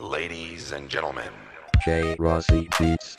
Ladies and gentlemen, J. Rossi Beats.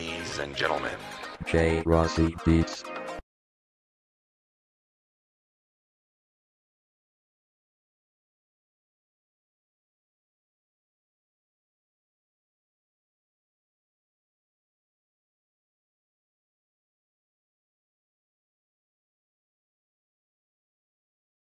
Ladies and gentlemen, J. Rossi Beats.